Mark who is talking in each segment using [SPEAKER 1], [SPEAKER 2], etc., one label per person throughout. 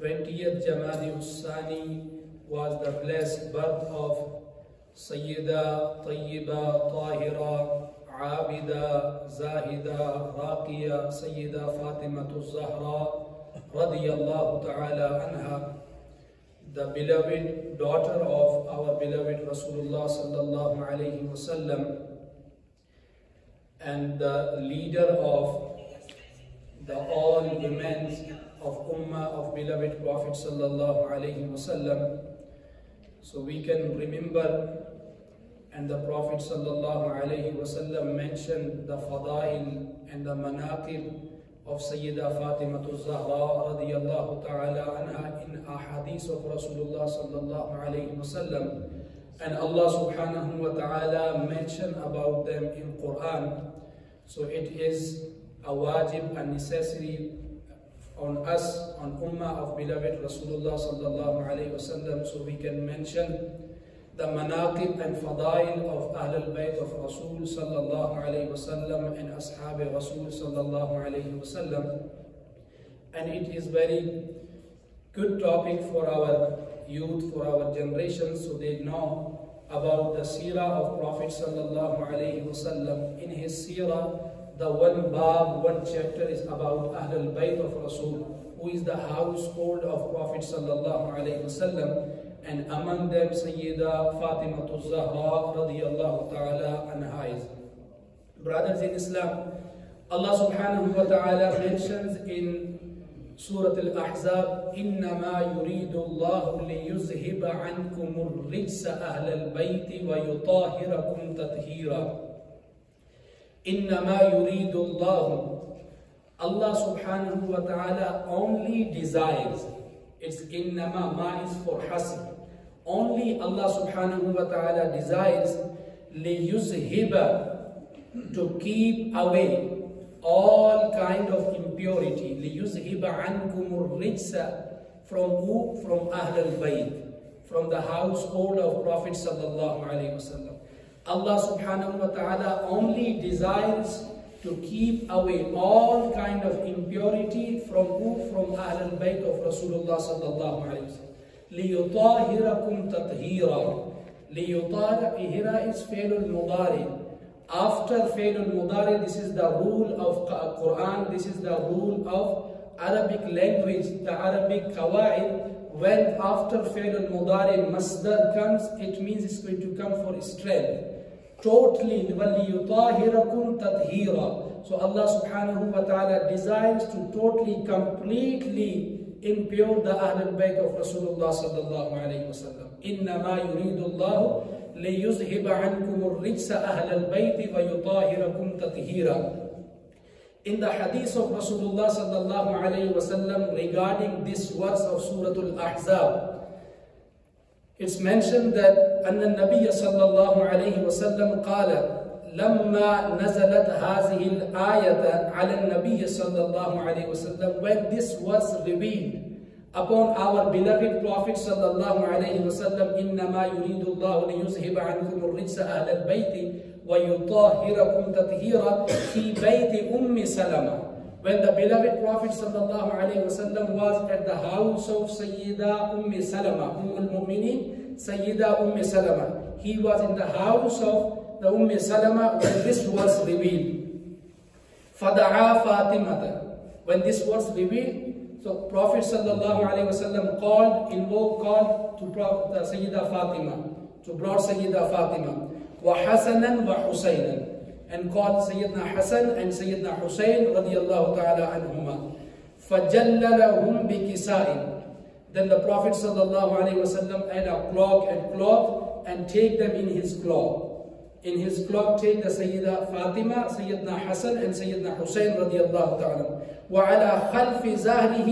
[SPEAKER 1] 20th Jamadi Usani was the blessed birth of Sayyida Tayyiba Tahira Abida Zahida Raqiya Sayyida Fatima Zahra radiyallahu ta'ala anha the beloved daughter of our beloved Rasulullah sallallahu alayhi wasallam and the leader of the all women of Ummah of beloved Prophet sallallahu alayhi wasallam. So we can remember and the Prophet sallallahu alayhi wasallam mentioned the fadail and the manaqib of Sayyida Fatima Zahra radiyallahu ta'ala anha in ahadith of Rasulullah sallallahu alayhi wasallam. And Allah subhanahu wa ta'ala mentioned about them in Quran. So it is a wajib and necessary on us, on ummah of beloved Rasulullah sallallahu alayhi wasallam, so we can mention the manaqib and fadail of Ahl al-Bayt of Rasul sallallahu alayhi wasallam and Ashab Rasul sallallahu alayhi wasallam. And it is very good topic for our youth, for our generation, so they know about the seerah of Prophet sallallahu alayhi wasallam. In his seerah, the one bab, one chapter is about Ahl al-Bayt of Rasul, who is the household of Prophet sallallahu alayhi wasallam and among them Sayyida Fatima Zahra radiyallahu ta'ala anha is. Brothers in Islam, Allah subhanahu wa ta'ala mentions in Surah Al-Ahzab, إِنَّمَا يُرِيدُ اللَّهُ لِيُزْهِبَ عَنْكُمُ الرِّجْسَ أَهْلَ الْبَيْتِ وَيُطَهِّرَكُمْ تَطْهِيرًا إِنَّمَا يُرِيدُ اللَّهُ Allah subhanahu wa ta'ala only desires it's innama, ma is for hasb. Only Allah subhanahu wa ta'ala desires liyuzhiba to keep away all kind of impurity. Liyuzhiba ankumur rijsa from who? From Ahlul Bayt, from the household of Prophet sallallahu alaihi wasallam. Allah subhanahu wa ta'ala only desires to keep away all kind of impurity from who? From Ahlul Bayt of Rasulullah sallallahu alayhi wa sallam. لِيُطَاهِرَكُمْ تَطْهِيرًا لِيُطَاهِرَ is فعل المضارع. After فعل المضارع, this is the rule of Quran, this is the rule of Arabic language, the Arabic kawaid. When after فعل المضارع masdar comes, it means it's going to come for strength totally وَلِيُطَاهِرَكُمْ تَطْهِيرًا So Allah subhanahu wa ta'ala desires to totally, completely impure the Ahlul Bayt of Rasulullah sallallahu alayhi wa sallam. إِنَّمَا يُرِيدُ اللَّهُ لِيُزْهِبَ عَنْكُمُ الرِّجْسَ أَهْلَ الْبَيْتِ وَيُطَاهِرَكُمْ تَطْهِيرًا In the hadith of Rasulullah sallallahu alayhi wa sallam regarding this verse of Surah Al-Ahzab, it's mentioned that أن النبي صلى الله عليه وسلم قال لما نزلت هذه الآية على النبي صلى الله عليه وسلم when this was revealed upon our beloved Prophet صلى الله عليه وسلم إنما يريد الله ليذهب عنكم الرجس أهل البيت ويطهركم تطهيرا في بيت أم سلمة when the beloved Prophet sallallahu alaihi wasallam was at the house of Sayyida Umm Salama, Umm al-Mu'minin, Sayyida Umm Salama. He was in the house of the Umm Salama when this was revealed. Fada'a Fatimata. When this was revealed, so Prophet sallallahu alaihi wasallam called, invoked, called to Prophet Sayyida Fatima, to brought Sayyida Fatima, وحسنا وحسينا. And called سيدنا حسن and سيدنا حسين رضي الله تعالى عنهما. فجللهم بكساء then the prophet صلى الله عليه وسلم had a cloak and cloth and take them in his cloth. In his cloth take the سيدة فاطمة سيدنا حسن and سيدنا حسين رضي الله تعالى وعلى خلف زهره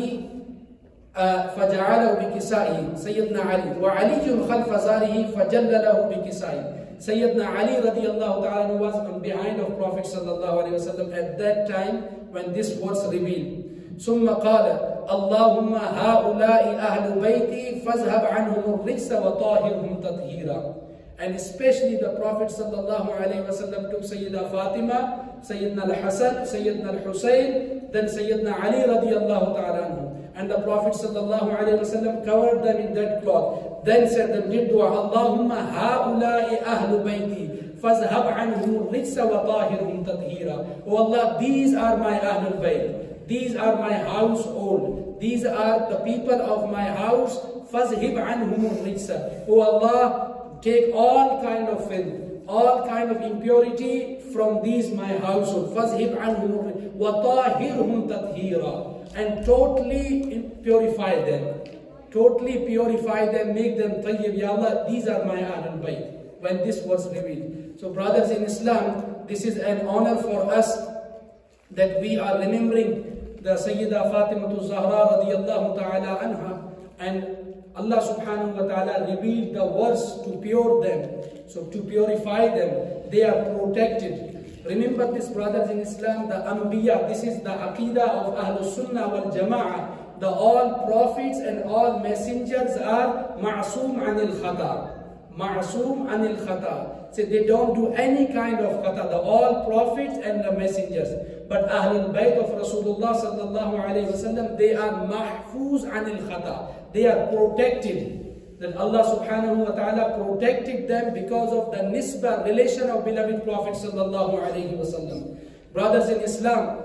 [SPEAKER 1] فجعله بكسائه سيدنا علي وعلي خلف زهره فجلله بكسائه Sayyidina Ali radiallahu ta'ala was on behind of Prophet sallallahu alayhi wasallam at that time when this was revealed. ثم قال اللهم هؤلاء أهل بيتي فاذهب عنهم الرجس وطاهرهم تطهيرا And especially the Prophet sallallahu alayhi wasallam took Sayyida Fatima, Sayyidina al-Hasan, Sayyidina al-Husayn, then Sayyidina Ali radiallahu ta'ala anhu. And the Prophet ﷺ covered them in that cloth. Then said them, did dua, Allahumma ha'ulai ahlu bayti. فَاذْهَبْ عَنْهُمُ الرِّجْسَ وَطَاهِرْهُمْ تَطْهِيرًا Oh Allah, these are my Ahlul Bayt. These are my household. These are the people of my house. فَاذْهِبْ عَنْهُمُ الرِّجْسَ Oh Allah, take all kind of filth all kind of impurity from these my household. فَذْهِبْ عَنْهُمْ وَطَاهِرْهُمْ تَطْهِيرًا and totally purify them. Totally purify them, make them tayyib. Ya Allah, these are my Ahlul Bayt. When this was revealed. So brothers in Islam, this is an honor for us that we are remembering the Sayyida Fatima Zahra radiallahu ta'ala anha and Allah subhanahu wa ta'ala revealed the words to pure them. So to purify them, they are protected. Remember this brothers in Islam, the Anbiya, this is the Aqidah of Ahlul Sunnah wal Jama'ah. The all prophets and all messengers are ma'soom anil khata. Ma'soom anil khata. So they don't do any kind of khata. The all prophets and the messengers. But Ahlul Bayt of Rasulullah sallallahu alayhi wasallam, they are mahfuz anil khata. They are protected. That Allah subhanahu wa ta'ala protected them because of the nisbah relation of beloved Prophet sallallahu alayhi wasallam. Brothers in Islam,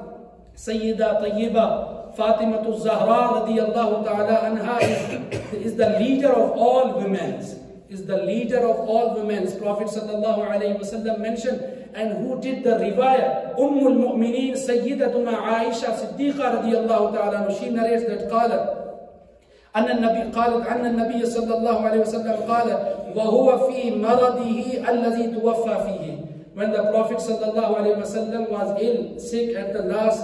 [SPEAKER 1] Sayyida Tayyiba Fatimatu Zahra radiyallahu ta'ala anha is, is the leader of all women is the leader of all women. Prophet sallallahu alayhi wasallam mentioned, and who did the riwayah? Ummul Mu'mineen Sayyidatuna Aisha Siddiqa radiyallahu ta'ala. She narrates that قالت أن النبي قالت أن النبي صلى الله عليه وسلم قال وهو في مرضه الذي توفى فيه when the Prophet sallallahu alaihi wasallam was ill, sick at the last,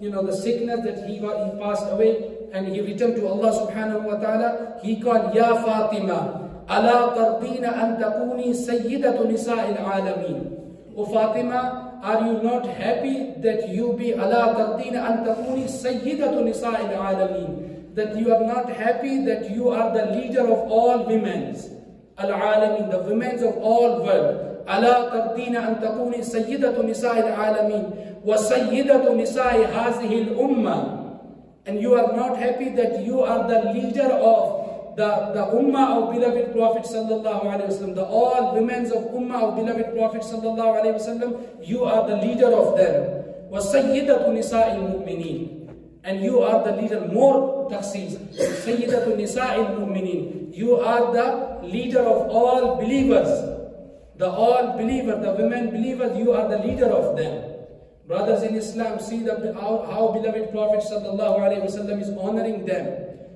[SPEAKER 1] you know, the sickness that he, got, he passed away, and he returned to Allah subhanahu wa ta'ala, he called Ya Fatima, ألا ترضين أن تكوني سيدة نساء العالمين O Fatima, are you not happy that you be ألا ترضين أن تكوني سيدة نساء العالمين that you are not happy that you are the leader of all women العالمين the women of all world ألا ترضين أن تكوني سيدة نساء العالمين وسيدة نساء هذه الأمة and you are not happy that you are the leader of the, the ummah of beloved Prophet sallallahu alaihi wasallam, the all women of ummah of beloved Prophet sallallahu alaihi wasallam, you are the leader of them. وَسَيِّدَةُ نِسَاءِ الْمُؤْمِنِينَ And you are the leader, more taxis. سَيِّدَةُ نِسَاءِ الْمُؤْمِنِينَ You are the leader of all believers. The all believer, the women believers, you are the leader of them. Brothers in Islam, see the, how, how beloved Prophet sallallahu alaihi wasallam is honoring them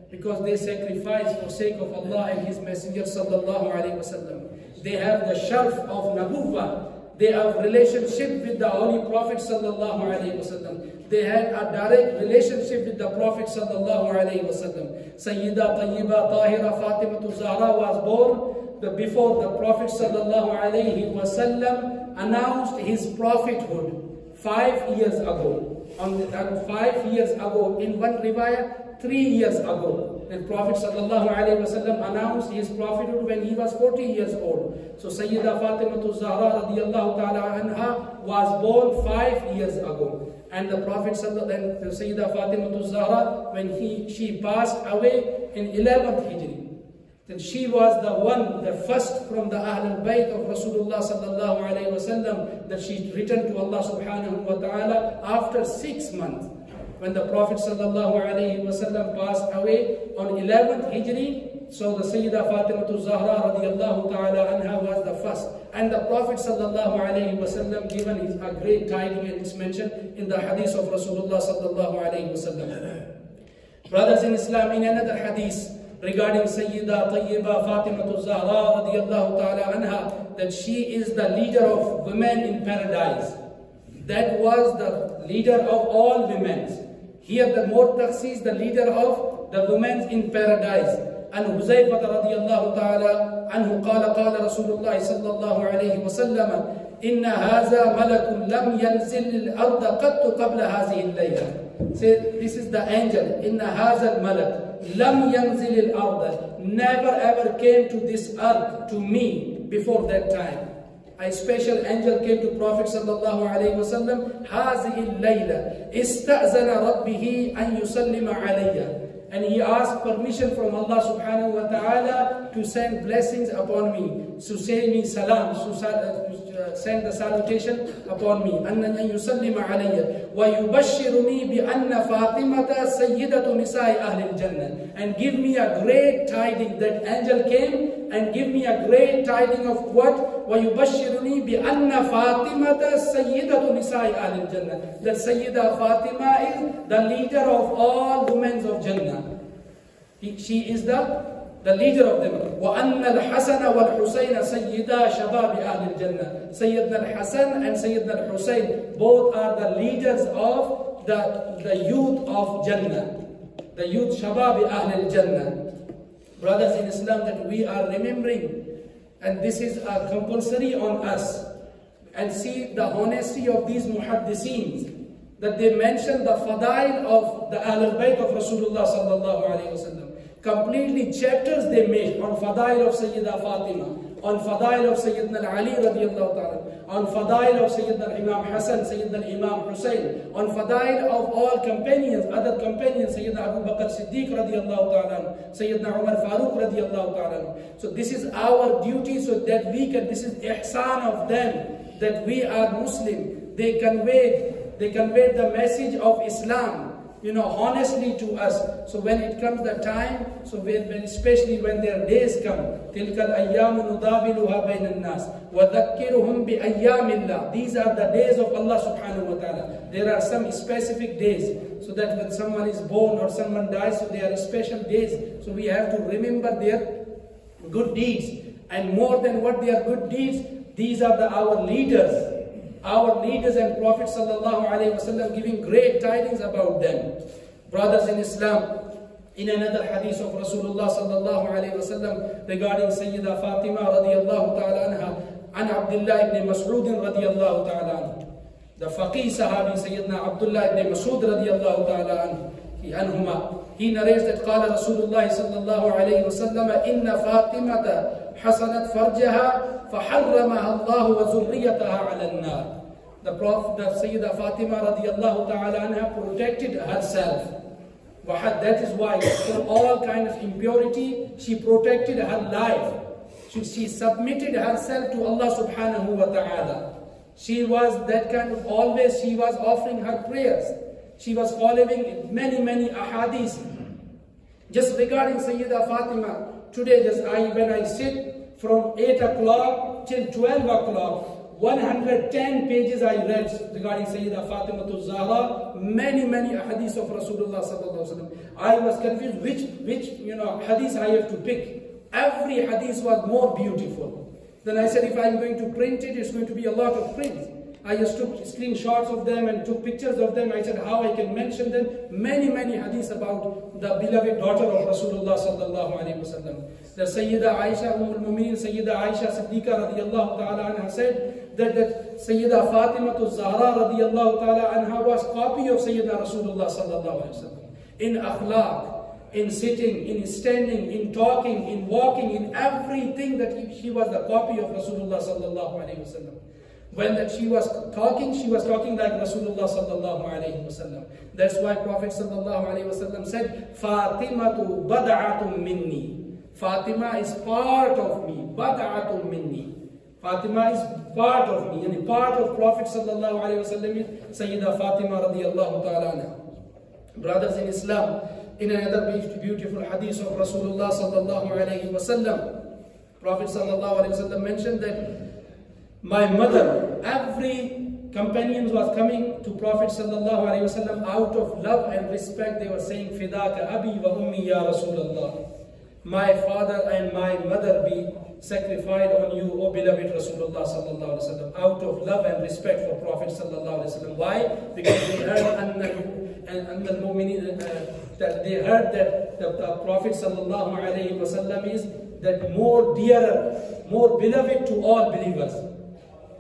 [SPEAKER 1] because they sacrifice for sake of Allah and His Messenger sallallahu alaihi wasallam. They have the sharf of nabuwa. They have relationship with the Holy Prophet sallallahu alaihi wasallam. They had a direct relationship with the Prophet sallallahu alaihi wasallam. Sayyida Tayyiba Tahira Fatima Zahra was born before the Prophet sallallahu alaihi wasallam announced his prophethood five years ago. On, the, on five years ago, in one riwayah, three years ago. The Prophet ﷺ announced his prophethood when he was 40 years old. So Sayyida Fatima Zahra radiallahu ta'ala anha was born five years ago. And the Prophet then Sayyida Fatima Zahra, when he, she passed away in 11th Hijri. Then she was the one, the first from the Ahlul Bayt of Rasulullah sallallahu alayhi wasallam that she returned to Allah subhanahu wa ta'ala after six months when the Prophet ﷺ passed away on 11th Hijri, so the Sayyida Fatima Zahra radiallahu ta'ala anha was the first. And the Prophet sallallahu alayhi wasallam given his, a great tidings and it's mentioned in the hadith of Rasulullah sallallahu alayhi wasallam. Brothers in Islam, in another hadith regarding Sayyida Tayyiba Fatima Zahra radiallahu ta'ala anha, that she is the leader of women in paradise. That was the leader of all women. Here the more is the leader of the women in paradise. عن حذيفة رضي الله تعالى عنه قال قال رسول الله صلى الله عليه وسلم إن هذا ملك لم ينزل الأرض قط قبل هذه الليلة. Say, this is the angel. إن هذا الملك لم ينزل الأرض. Never ever came to this earth to me before that time. A special angel came to Prophet sallallahu alaihi wasallam. هذه الليلة استأذن ربه أن يسلم علي. And he asked permission from Allah subhanahu wa ta'ala to send blessings upon me, to say me salam, to uh, send the salutation upon me. أن يسلم علي ويبشرني بأن فاطمة سيدة نساء أهل الجنة and give me a great tiding that angel came and give me a great tiding of what ويبشرني بأن فاطمة سيدة نساء أهل الجنة that Sayyida Fatima is the leader of all women of Jannah she is the the leader of them وأن الحسن والحسين سيدا شباب أهل الجنة سيدنا الحسن and سيدنا الحسين both are the leaders of the, the youth of Jannah the youth شباب أهل الجنة brothers in Islam that we are remembering and this is a compulsory on us and see the honesty of these muhaddiseen that they mention the fadail of the Ahlul Bayt of Rasulullah sallallahu alayhi wasallam Completely chapters they made on Fadail of Sayyida Fatima, on Fadail of Sayyidina Ali radiallahu ta'ala, on Fadail of Sayyidina Imam Hassan, Sayyidina Imam Hussein, on Fadail of all companions, other companions, Sayyidina Abu Bakr Siddiq radiallahu ta'ala, Sayyidina Umar Farooq radiallahu ta'ala. So this is our duty so that we can, this is ihsan of them, that we are Muslim. They convey, they convey the message of Islam you know, honestly to us. So when it comes the time, so when, when especially when their days come, تِلْكَ الْأَيَّامُ نُضَابِلُهَا بَيْنَ النَّاسِ وَذَكِّرُهُمْ بِأَيَّامِ اللَّهِ These are the days of Allah subhanahu wa ta'ala. There are some specific days, so that when someone is born or someone dies, so there are special days. So we have to remember their good deeds. And more than what their good deeds, these are the, our leaders Our leaders and Prophet ﷺ giving great tidings about them. Brothers in Islam, in another hadith of Rasulullah sallallahu alayhi wasallam regarding Sayyida Fatima radiallahu ta'ala anha, an Abdullah ibn Mas'ud radiyallahu ta'ala anhu. The faqih sahabi Sayyidina Abdullah ibn Mas'ud radiallahu ta'ala anhu. عنهما he narrates that قال رسول الله صلى الله عليه وسلم إن فاطمة حسنت فرجها فحرمها الله وذريتها على النار the Prophet, the Sayyida Fatima radiallahu ta'ala anha protected herself. That is why from all kind of impurity, she protected her life. She, she submitted herself to Allah subhanahu wa ta'ala. She was that kind of always, she was offering her prayers. She was following many, many ahadith. Just regarding Sayyida Fatima, today just I, when I sit from 8 o'clock till 12 o'clock, 110 pages I read regarding Sayyida Fatima to Zahra, many, many hadiths of Rasulullah sallallahu. I was confused which, which, you know, hadith I have to pick. Every hadith was more beautiful. Then I said, if I'm going to print it, it's going to be a lot of prints. I just took screenshots of them and took pictures of them. I said how I can mention them. Many, many hadiths about the beloved daughter of Rasulullah sallallahu alayhi wasallam. The Sayyida Aisha, Umm al-Mumineen, Sayyida Aisha Siddiqa radiallahu ta'ala anha said that, that Sayyida Fatima Zahra radiallahu ta'ala anha was copy of Sayyida Rasulullah sallallahu alayhi wasallam. In akhlaq, in sitting, in standing, in talking, in walking, in everything that he, she was the copy of Rasulullah sallallahu alayhi wasallam. When that she was talking, she was talking like Rasulullah sallallahu alayhi wasallam. That's why Prophet sallallahu alayhi wasallam said, Fatimatu bad'atum minni. Fatima is part of me. Bad'atum minni. Fatima is part of me. And part of Prophet sallallahu alayhi wasallam is Sayyida Fatima radiyallahu ta'ala Brothers in Islam, in another beautiful hadith of Rasulullah sallallahu alayhi wasallam, Prophet sallallahu alayhi wasallam mentioned that my mother, every companion was coming to Prophet sallallahu alaihi wasallam out of love and respect. They were saying, "Fidaka abi wa ummi ya Rasulullah." My father and my mother be sacrificed on you, O beloved Rasulullah sallallahu alaihi wasallam, out of love and respect for Prophet sallallahu alaihi wasallam. Why? Because they heard and mu'minin uh, that they heard that the, the Prophet sallallahu alaihi wasallam is that more dearer, more beloved to all believers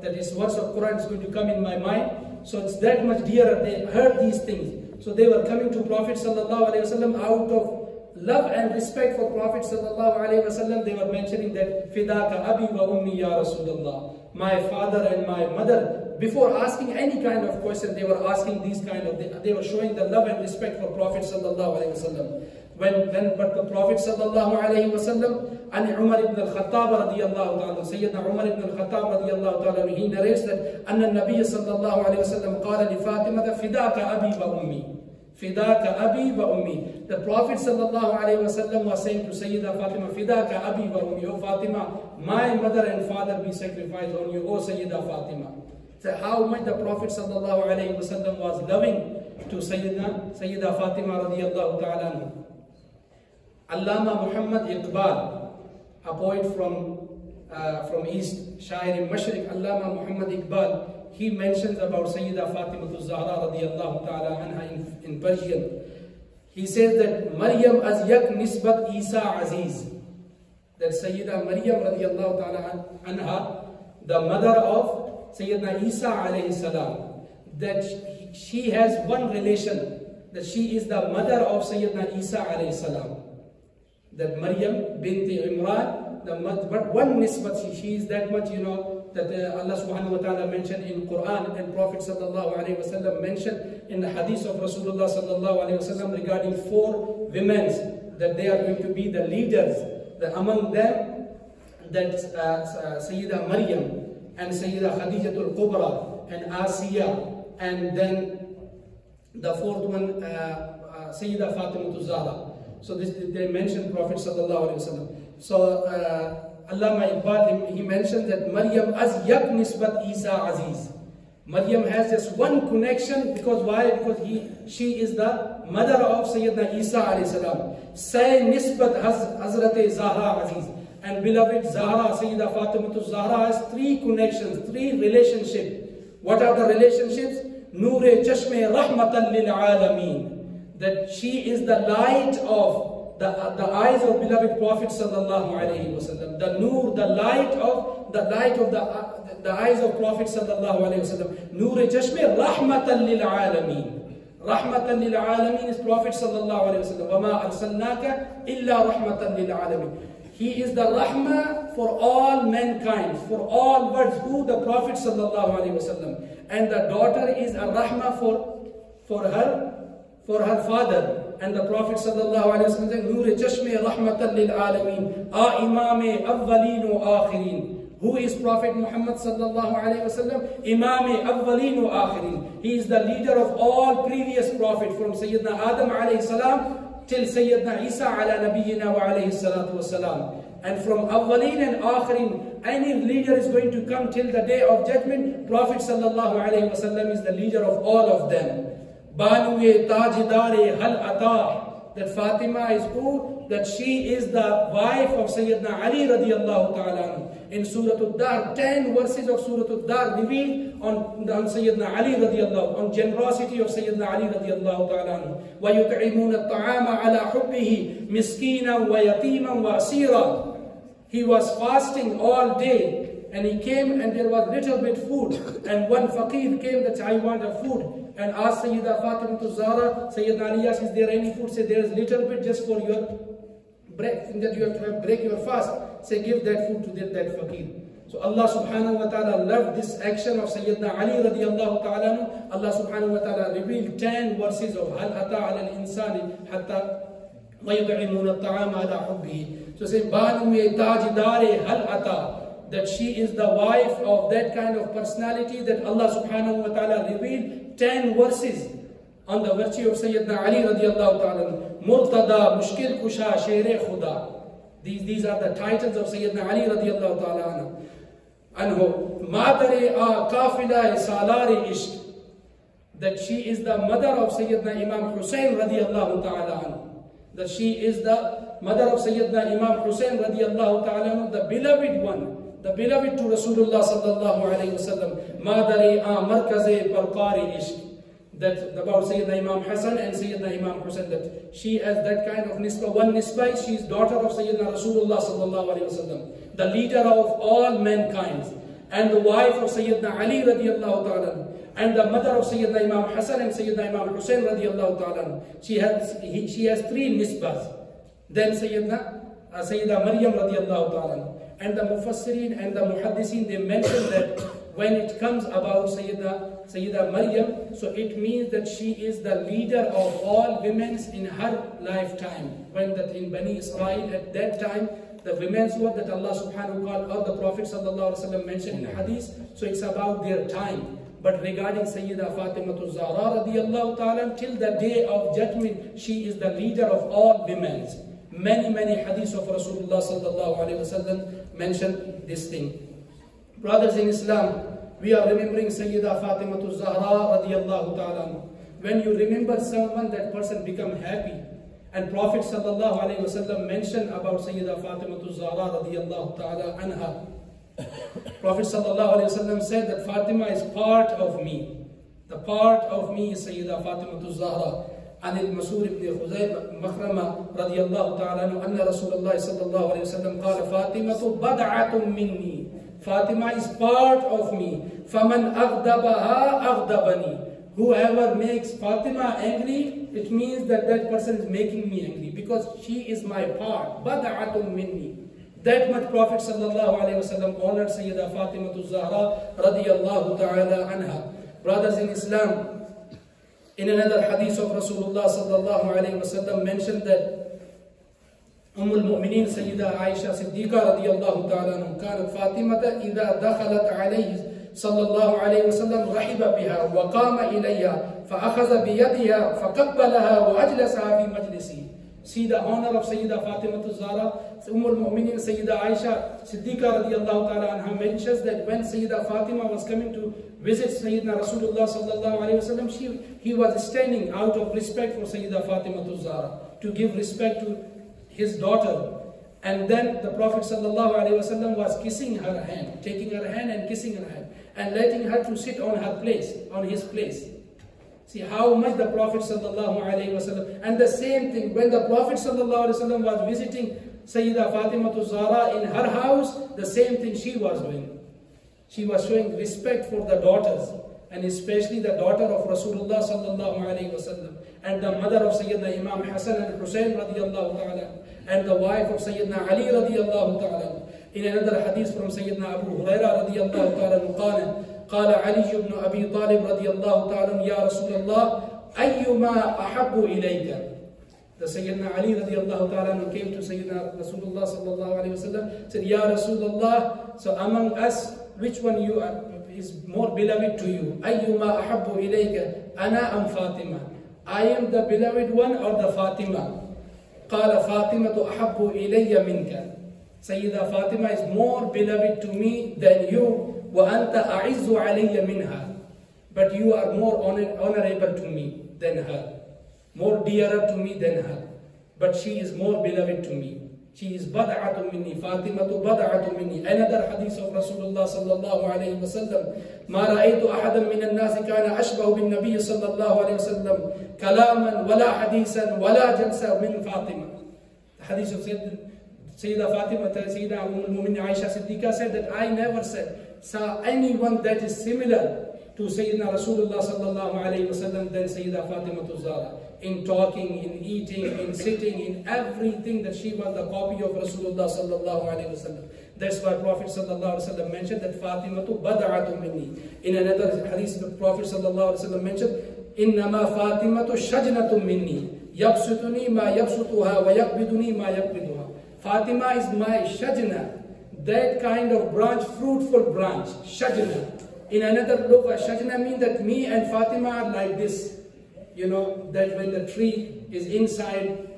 [SPEAKER 1] that is words of Quran is going to come in my mind. So it's that much dearer. They heard these things. So they were coming to Prophet wasallam out of love and respect for Prophet wasallam. They were mentioning that fidaka abi wa ummi ya Rasulullah. My father and my mother. Before asking any kind of question, they were asking these kind of. They, they were showing the love and respect for Prophet sallallahu alaihi. When, then, but the Prophet sallallahu alayhi wa sallam, and Umar ibn al-Khattab radiyallahu ta'ala, Sayyidina Umar ibn al-Khattab radiyallahu ta'ala, he narrates that, أن النبي صلى الله عليه وسلم قال لفاطمة فداك أبي وأمي. Fidaka abi wa ummi. The Prophet sallallahu alayhi wa sallam was saying to Sayyida Fatima, Fidaka abi wa ummi. Oh Fatima, my mother and father be sacrificed on you, oh Sayyida Fatima. So how much the Prophet sallallahu alayhi wa sallam was loving to Sayyida, Sayyida Fatima radiyallahu ta'ala. Allama Muhammad Iqbal, a poet from, uh, from East, Shair in Mashriq, Allama Muhammad Iqbal, he mentions about Sayyida Fatima Zahra radiallahu ta'ala anha in, in Persian. He says that Maryam as yak nisbat Isa Aziz. That Sayyida Maryam radiallahu ta'ala anha, the mother of Sayyidina Isa alayhi salam, that she has one relation, that she is the mother of Sayyidina Isa alayhi salam. That Maryam binti Imran, the, but one nisbat, she, she is that much, you know, that uh, Allah subhanahu wa ta'ala mentioned in Quran and Prophet sallallahu alayhi wasallam mentioned in the hadith of Rasulullah sallallahu alayhi wasallam regarding four women that they are going to be the leaders. That among them, that uh, Sayyida Maryam and Sayyida Khadijatul Kubra and Asiya and then the fourth one, uh, uh, Sayyida Fatima Zahra. So this, they mentioned Prophet sallallahu alayhi wasallam. So uh, Allama Iqbal, he mentioned that Maryam as yak nisbat Isa Aziz. Maryam has just one connection because why? Because he, she is the mother of Sayyidina Isa alayhi salam. Say nisbat Hazrat Zahra Aziz. And beloved Zahra, Sayyida Fatima Zahra has three connections, three relationships. What are the relationships? Noor-e Chashme Rahmatan lil Alameen. that she is the light of the, the eyes of beloved Prophet sallallahu alaihi wasallam. The nur, the light of the light of the, uh, the eyes of Prophet sallallahu alaihi wasallam. Nur Jashmi rahmatan lil alameen. Rahmatan lil alameen is Prophet sallallahu alaihi wasallam. Wama arsalnaka illa rahmatan lil alameen. He is the rahmah for all mankind, for all birds, who the Prophet sallallahu alaihi wasallam. And the daughter is a rahmah for, for her for her father. And the Prophet said, Noor Chashme rahmatan lil alameen, a imam awwaleen wa akhirin. Who is Prophet Muhammad sallallahu alayhi wa sallam? Imam awwaleen wa akhirin. He is the leader of all previous prophets from Sayyidina Adam alayhi salam till Sayyidina Isa ala nabiyyina wa alayhi salatu wa salam. And from awwaleen and akhirin, any leader is going to come till the day of judgment. Prophet sallallahu alayhi wa sallam is the leader of all of them. Banuye Tajidare Hal Ata, that Fatima is who? That she is the wife of Sayyidina Ali radiallahu ta'ala in Surah Ad-Dahr, 10 verses of Surah Ad-Dahr revealed on, on Sayyidina Ali radiallahu, on generosity of Sayyidina Ali radiallahu ta'ala. وَيُطْعِمُونَ الطَّعَامَ عَلَى حُبِّهِ مِسْكِينًا وَيَتِيمًا وَأَسِيرًا He was fasting all day and he came and there was little bit food and one faqir came that I want a food and asked Sayyida Fatima to Zahra, Sayyidina Ali is there any food? Say, there is little bit just for your break, that you have to have break your fast. Say, give that food to that, that fakir. So Allah subhanahu wa ta'ala loved this action of Sayyidina Ali radiallahu ta'ala. Allah subhanahu wa ta'ala revealed 10 verses of Hal ata ala al-insani hatta وَيُدْعِمُونَ الطَّعَامَ عَلَى حُبِّهِ So say, بَانُ تَاجِدَارِ hal ata that she is the wife of that kind of personality that Allah subhanahu wa ta'ala revealed 10 verses on the virtue of Sayyidina Ali radiallahu ta'ala. Murtada, Mushkil Kusha, Shere Khuda. These, these are the titles of Sayyidina Ali radiallahu ta'ala anhu. Madare a kafila salari ishq. That she is the mother of Sayyidina Imam Hussein radiallahu ta'ala. That she is the mother of Sayyidina Imam Hussein radiallahu ta'ala the beloved one the beloved to Rasulullah sallallahu alayhi wa sallam, Madari a markaze parqari ishq. That about Sayyidina Imam Hassan and Sayyidina Imam Hussein, that she has that kind of nisbah, one nisbah, she is daughter of Sayyidina Rasulullah sallallahu alayhi wa sallam, the leader of all mankind, and the wife of Sayyidina Ali radiallahu ta'ala, and the mother of Sayyidina Imam Hassan and Sayyidina Imam Hussein radiallahu ta'ala. She has, he, she has three nisbahs. Then Sayyidina, uh, Sayyidina Maryam radiallahu ta'ala. And the Mufassirin and the Muhaddisin, they mention that when it comes about Sayyida, Sayyida Maryam. So it means that she is the leader of all women in her lifetime. When that in Bani Israel at that time, the women's word that Allah subhanahu wa ta'ala or the Prophet sallallahu alaihi wasallam mentioned in hadith, so it's about their time. But regarding Sayyida Fatima Zahra radiallahu ta'ala, till the day of judgment, she is the leader of all women. Many, many hadiths of Rasulullah sallallahu alayhi wasallam mention this thing. Brothers in Islam, we are remembering Sayyida Fatima Zahra radiallahu ta'ala. When you remember someone, that person become happy. And Prophet sallallahu alayhi wasallam mentioned about Sayyida Fatima Zahra radiallahu ta'ala anha. Prophet sallallahu alayhi wasallam said that Fatima is part of me. The part of me is Sayyida Fatima Zahra. عن المسور بن خزيمة مخرمة رضي الله تعالى عنه أن رسول الله صلى الله عليه وسلم قال، فاطمة بدعة مني. فاطمة is part of me. فمن أغضبها أغضبني. Whoever makes فاطمة angry it means that that person is making me angry because she is my part. بدعة مني. That much Prophet صلى الله عليه وسلم honored سيدة فاطمة الزهراء رضي الله تعالى عنها brothers in Islam in another hadith of Rasulullah sallallahu alayhi wasallam mentioned that أم المؤمنين سيدة عائشة صديقة رضي الله تعالى عنها كانت فاطمة إذا دخلت عليه صلى الله عليه وسلم رحب بها وقام إليها فأخذ بيدها فقبلها وأجلسها في مجلسه See the honor of Sayyida Fatima Zahra, Umm al-Mu'minin Sayyida Aisha Siddiqa radiallahu ta'ala anha mentions that when Sayyida Fatima was coming to visit Sayyidina Rasulullah sallallahu alayhi wasallam, she, he was standing out of respect for Sayyida Fatima Zahra to give respect to his daughter. And then the Prophet ﷺ was kissing her hand, taking her hand and kissing her hand, and letting her to sit on her place, on his place. See how much the Prophet ﷺ, and the same thing, when the Prophet ﷺ was visiting Sayyida Fatima Zahra in her house, the same thing she was doing. She was showing respect for the daughters, and especially the daughter of Rasulullah wasallam, and the mother of Sayyidina Imam Hassan and Hussein radiallahu ta'ala and the wife of Sayyidina Ali radiallahu ta'ala. In another hadith from Sayyidina Abu Huraira radiallahu ta'ala قال علي بن أبي طالب رضي الله تعالى يا رسول الله أيما أحب إليك The Sayyidina Ali radiallahu ta'ala came to Sayyidina Rasulullah sallallahu alayhi wasallam said, Ya Rasulullah, so among us, which one you are, is more beloved to you? أيما أحب إليك أنا أم فاطمة I am the beloved one or the Fatima? قال فاطمة أحب إلي منك سيدة فاطمة is more beloved to me than you وأنت أعز علي منها but you are more honorable to me than her more dearer to me than her but she is more beloved to me She is bad'atu minni, Fatimatu bad'atu minni. Another hadith of Rasulullah sallallahu alayhi wa sallam. ما رأيت أحدا من الناس كان أشبه بالنبي صلى الله عليه وسلم كلاما ولا حديثا ولا جلسة من فاطمة. Hadith of Sayyida Fatima, Sayyida Umm al-Mumin Aisha said that I never said, saw anyone that is similar to Sayyidina Rasulullah sallallahu alayhi wa sallam than Sayyida Fatima Zahra in talking, in eating, in sitting, in everything that she was the copy of Rasulullah sallallahu alaihi wasallam. That's why Prophet sallallahu alaihi wasallam mentioned that Fatima tu bad'atu minni. In another hadith, the Prophet sallallahu alaihi wasallam mentioned, "Innama Fatima tu shajnatu minni, yabsutuni ma yabsutuha wa yakbiduni ma yakbiduha." Fatima is my shajna, that kind of branch, fruitful branch, shajna. In another look, shajna means that me and Fatima are like this you know, that when the tree is inside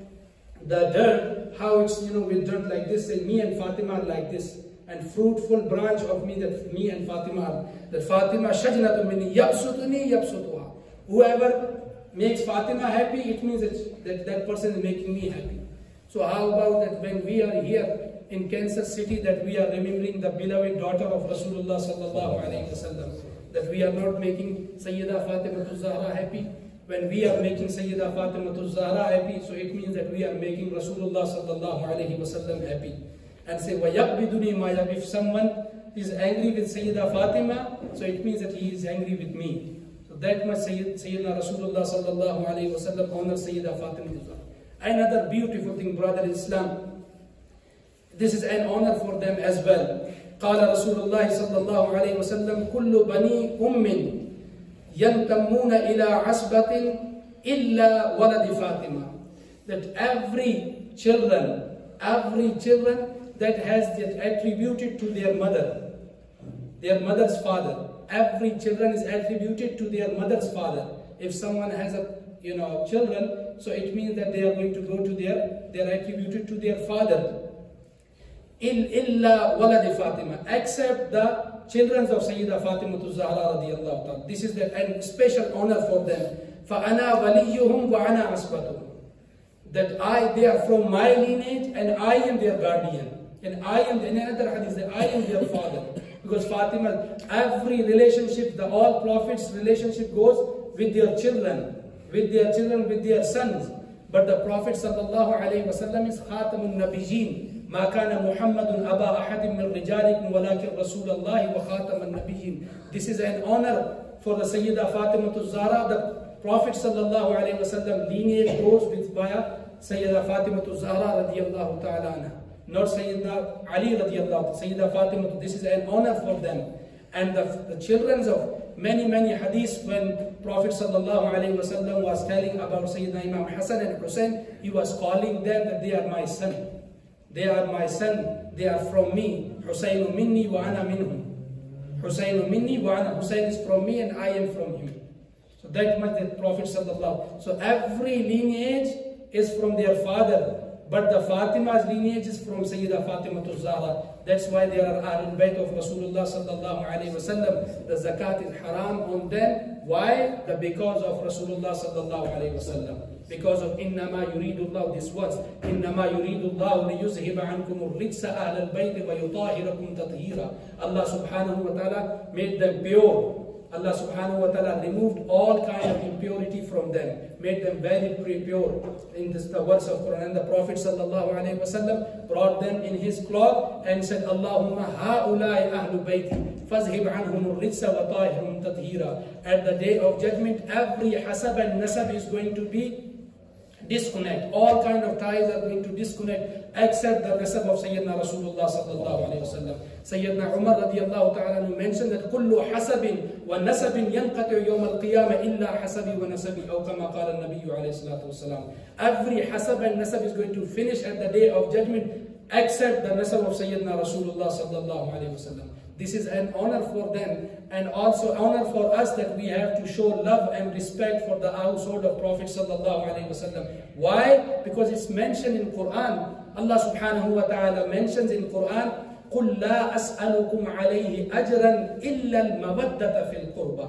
[SPEAKER 1] the dirt, how it's, you know, with dirt like this, and me and Fatima are like this. And fruitful branch of me that me and Fatima are. That Fatima shajnatu minni yabsutuni yabsutuha. Whoever makes Fatima happy, it means that, that that person is making me happy. So how about that when we are here in Kansas City that we are remembering the beloved daughter of Rasulullah sallallahu alayhi wasallam, that we are not making Sayyida Fatima Zahra happy, when we are making Sayyida Fatima Zahra happy, so it means that we are making Rasulullah sallallahu alayhi wasallam happy. And say, وَيَقْبِدُنِي مَا If someone is angry with Sayyida Fatima, so it means that he is angry with me. So that much Sayyid, Sayyidina Rasulullah sallallahu alayhi wasallam honors Sayyida Fatima Zahra. Another beautiful thing, brother Islam, this is an honor for them as well. قال رسول الله صلى الله عليه وسلم كل بني أم ينتمون إلى عصبة إلا ولد فاطمة that every children every children that has that attributed to their mother their mother's father every children is attributed to their mother's father if someone has a you know children so it means that they are going to go to their they are attributed to their father illa walad Fatima, except the children of Sayyida Fatima to Zahra radiallahu ta'ala. This is the and special honor for them. فَأَنَا وَلِيُّهُمْ وَأَنَا أَصْبَتُهُمْ That I, they are from my lineage and I am their guardian. And I am, in another hadith, that I am their father. Because Fatima, every relationship, the all prophets relationship goes with their children, with their children, with their sons. But the Prophet sallallahu alayhi wa sallam is Khatamul Nabiyyin. ما كان محمد أبا أحد من رجالكم ولكن رسول الله وخاتم النبيين This is an honor for the Sayyida Fatima Zahra. The Prophet sallallahu alayhi wasallam lineage goes with via Sayyida Fatima Zahra radiyallahu ta'ala anha. Not Sayyidina Ali radiyallahu Sayyida Fatima. This is an honor for them. And the, the children of many, many hadiths when Prophet sallallahu alayhi wasallam was telling about Sayyidina Imam Hassan and Hussein, he was calling them that they are my son. They are my son, they are from me. Husayn minni wa ana minhum. Husayn minni wa ana. Hussein is from me and I am from him. So that much the Prophet sallallahu So every lineage is from their father. But the Fatima's lineage is from Sayyida Fatima Zahra. That's why they are Ahlul Bayt of Rasulullah sallallahu alayhi wasallam. The zakat is haram on them. Why? The because of Rasulullah sallallahu alayhi wasallam because of إنما يريد الله this words إنما يريد الله ليذهب عنكم الرجس أهل البيت ويطهركم تطهيرا Allah subhanahu wa ta'ala made them pure Allah subhanahu wa ta'ala removed all kind of impurity from them, made them very pure. In this, the words of Quran, and the Prophet sallallahu alayhi wasallam brought them in his cloth and said, Allahumma ha'ulai ahlu bayti, fazhib anhum rijsa wa tahirhum tadhira. At the day of judgment, every hasab and nasab is going to be disconnect. All kind of ties are going to disconnect except the nasab of Sayyidina Rasulullah sallallahu alayhi wasallam. Sayyidina Umar radiallahu ta'ala mentioned that kullu hasabin wa nasabin yanqati yawm al-qiyamah illa hasabi wa nasabi aw kama qala an-nabiy alayhi salatu wasalam. Every hasab and nasab is going to finish at the day of judgment except the nasab of Sayyidina Rasulullah sallallahu alayhi wasallam. This is an honor for them and also honor for us that we have to show love and respect for the household of Prophet sallallahu alaihi wasallam. Why? Because it's mentioned in Quran. Allah subhanahu wa ta'ala mentions in Quran, قُلْ لَا أَسْأَلُكُمْ عَلَيْهِ أَجْرًا إِلَّا الْمَوَدَّةَ فِي الْقُرْبَةِ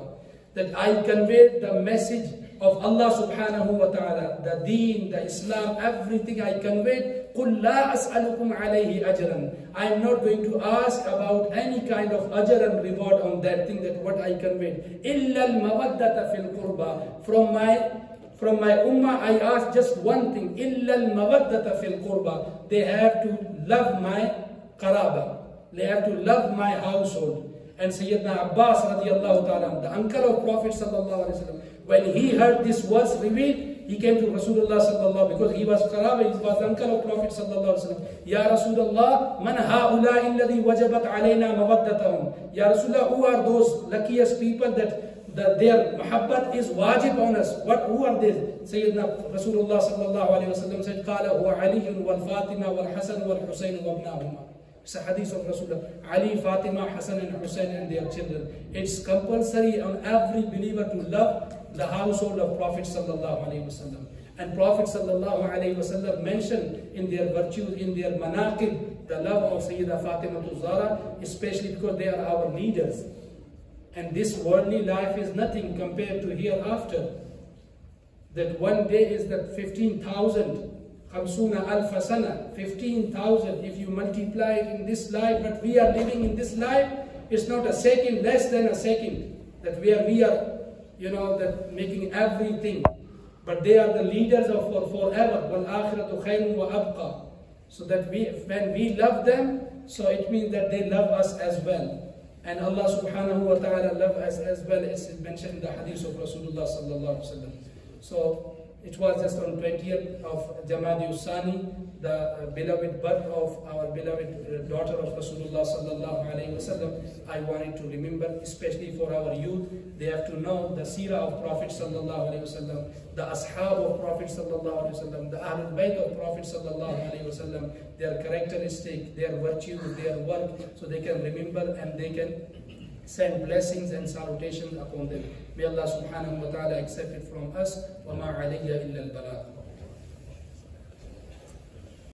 [SPEAKER 1] That I conveyed the message of Allah subhanahu wa ta'ala, the deen, the Islam, everything I conveyed, قُلْ لَا أَسْأَلُكُمْ عَلَيْهِ أَجْرًا I am not going to ask about any kind of ajr and reward on that thing that what I conveyed. إِلَّا الْمَوَدَّةَ فِي الْقُرْبَى From my from my ummah, I ask just one thing. إِلَّا الْمَوَدَّةَ فِي الْقُرْبَى They have to love my qaraba. They have to love my household. And Sayyidina Abbas radiallahu ta'ala, the uncle of Prophet sallallahu alayhi wa sallam, when he heard this verse revealed, he came to Rasulullah sallallahu because he was Qaraba, he was uncle of Prophet sallallahu alaihi wasallam. Ya Rasulullah, man haula alladhi wajabat alayna mawaddatahum. Ya Rasulullah, who are those luckiest people that, that their muhabbat is wajib on us? What, who are they? Sayyidina Rasulullah sallallahu alaihi wasallam said, قال هو علي والفاطمة والحسن والحسين وابناهما. It's a hadith of Rasulullah. Ali, Fatima, Hassan and Hussein and their children. It's compulsory on every believer to love the household of Prophet sallallahu. And Prophet sallallahu mentioned in their virtues, in their manaqib, the love of Sayyida Fatima Zahra, especially because they are our leaders. And this worldly life is nothing compared to hereafter. That one day is that 15,000 Khamsuna alfa sana, 15,000 if you multiply it in this life, but we are living in this life, it's not a second, less than a second, that we are, we are you know, that making everything. But they are the leaders of for forever. وَالْآخِرَةُ خَيْرٌ وَأَبْقَى So that we, when we love them, so it means that they love us as well. And Allah subhanahu wa ta'ala love us as well as mentioned in the hadith of Rasulullah sallallahu alaihi wasallam. So it was just on 20th of Jamadi Usani, the uh, beloved birth of our beloved uh, daughter of Rasulullah sallallahu alaihi wasallam. I wanted to remember, especially for our youth, they have to know the seerah of Prophet sallallahu alaihi wasallam, the ashab of Prophet sallallahu alaihi wasallam, the ahlul bayt of Prophet sallallahu alaihi wasallam, their characteristic, their virtues, their work, so they can remember and they can send blessings and salutations upon them. May Allah subhanahu wa ta'ala accept it from us. وَمَا عَلَيَّ إِلَّا الْبَلَاغُ